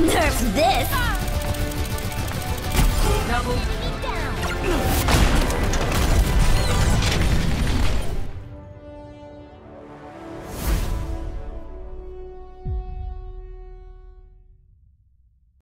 Nerf this! Double.